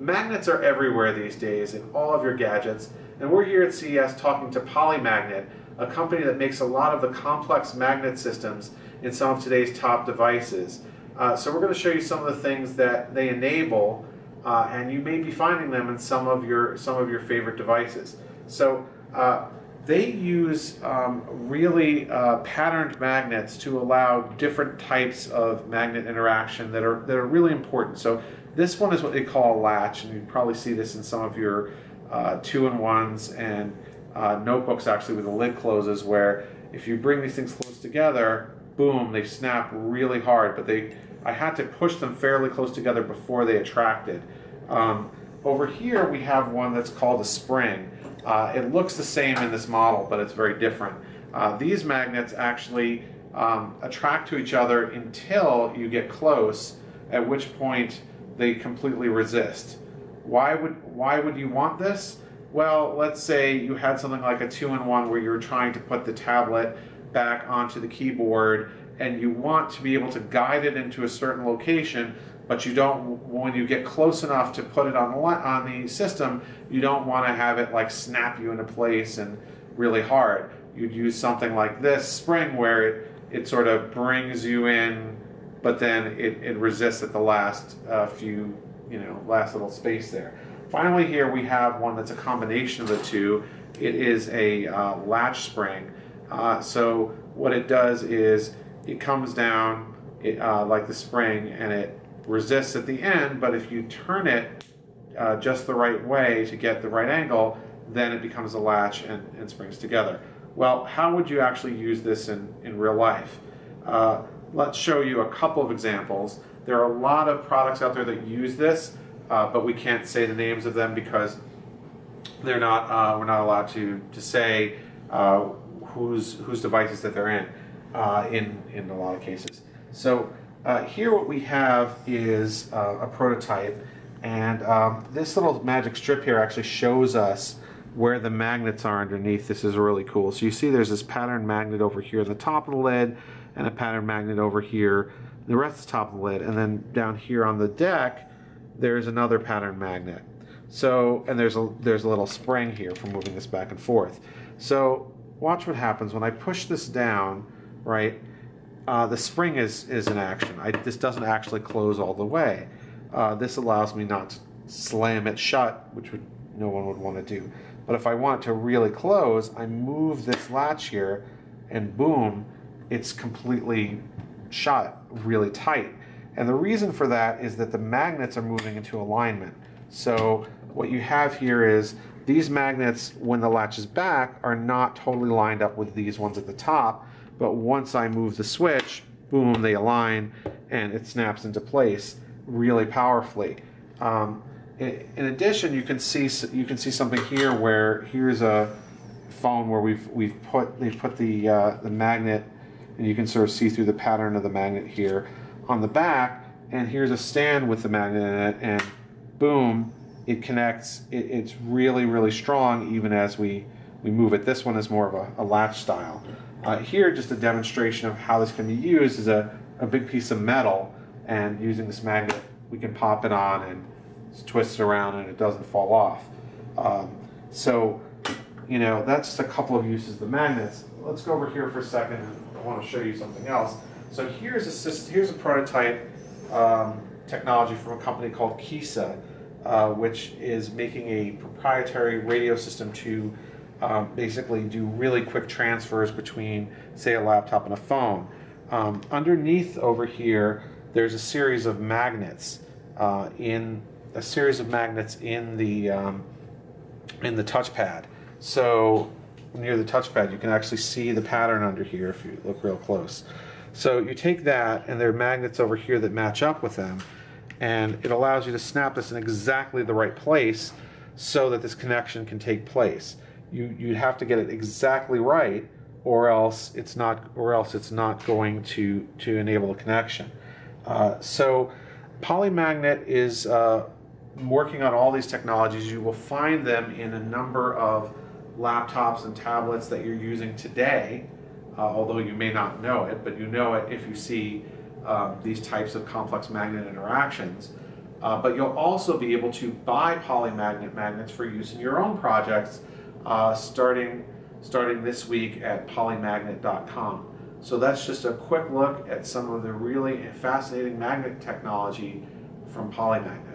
Magnets are everywhere these days in all of your gadgets, and we're here at CES talking to Polymagnet, a company that makes a lot of the complex magnet systems in some of today's top devices. Uh, so we're going to show you some of the things that they enable, uh, and you may be finding them in some of your some of your favorite devices. So uh, they use um, really uh, patterned magnets to allow different types of magnet interaction that are that are really important. So this one is what they call a latch, and you probably see this in some of your uh, two-in-ones and uh, notebooks actually where the lid closes, where if you bring these things close together, boom, they snap really hard. But they, I had to push them fairly close together before they attracted. Um, over here we have one that's called a spring. Uh, it looks the same in this model, but it's very different. Uh, these magnets actually um, attract to each other until you get close, at which point they completely resist. Why would why would you want this? Well, let's say you had something like a two-in-one where you're trying to put the tablet back onto the keyboard and you want to be able to guide it into a certain location, but you don't when you get close enough to put it on the on the system, you don't want to have it like snap you into place and really hard. You'd use something like this spring where it it sort of brings you in, but then it, it resists at the last uh, few you know last little space there. Finally, here we have one that's a combination of the two. It is a uh, latch spring. Uh, so what it does is it comes down it, uh, like the spring and it resists at the end, but if you turn it uh, just the right way to get the right angle, then it becomes a latch and, and springs together. Well, how would you actually use this in, in real life? Let's show you a couple of examples. There are a lot of products out there that use this, uh, but we can't say the names of them because they're not. Uh, we're not allowed to to say uh, whose whose devices that they're in uh, in in a lot of cases. So uh, here what we have is uh, a prototype, and um, this little magic strip here actually shows us where the magnets are underneath. This is really cool. So you see there's this pattern magnet over here at the top of the lid, and a pattern magnet over here, the rest the top of the lid, and then down here on the deck, there's another pattern magnet. So, and there's a there's a little spring here for moving this back and forth. So watch what happens when I push this down, right? Uh, the spring is is in action. I, this doesn't actually close all the way. Uh, this allows me not to slam it shut, which would no one would want to do. But if I want to really close, I move this latch here, and boom, it's completely shut really tight. And the reason for that is that the magnets are moving into alignment. So what you have here is these magnets, when the latch is back, are not totally lined up with these ones at the top. But once I move the switch, boom, they align and it snaps into place really powerfully. Um, in addition, you can see you can see something here where here's a phone where we've we've put they've put the uh, the magnet, and you can sort of see through the pattern of the magnet here on the back. And here's a stand with the magnet in it, and boom, it connects. It, it's really really strong even as we we move it. This one is more of a, a latch style. Uh, here, just a demonstration of how this can be used is a, a big piece of metal, and using this magnet, we can pop it on and twists around and it doesn't fall off. Um, so, you know, that's just a couple of uses of the magnets. Let's go over here for a second. Want to show you something else. So here's a here's a prototype um, technology from a company called Keyssa, uh, which is making a proprietary radio system to um, basically do really quick transfers between, say, a laptop and a phone. Um, underneath over here, there's a series of magnets uh, in a series of magnets in the um, in the touchpad. So near the touchpad, you can actually see the pattern under here if you look real close. So you take that, and there are magnets over here that match up with them, and it allows you to snap this in exactly the right place so that this connection can take place. You you have to get it exactly right, or else it's not or else it's not going to to enable a connection. Uh, so Polymagnet is uh, working on all these technologies. You will find them in a number of laptops and tablets that you're using today, uh, although you may not know it, but you know it if you see um, these types of complex magnet interactions. Uh, but you'll also be able to buy polymagnet magnets for use in your own projects uh, starting, starting this week at polymagnet.com. So that's just a quick look at some of the really fascinating magnet technology from Polymagnet.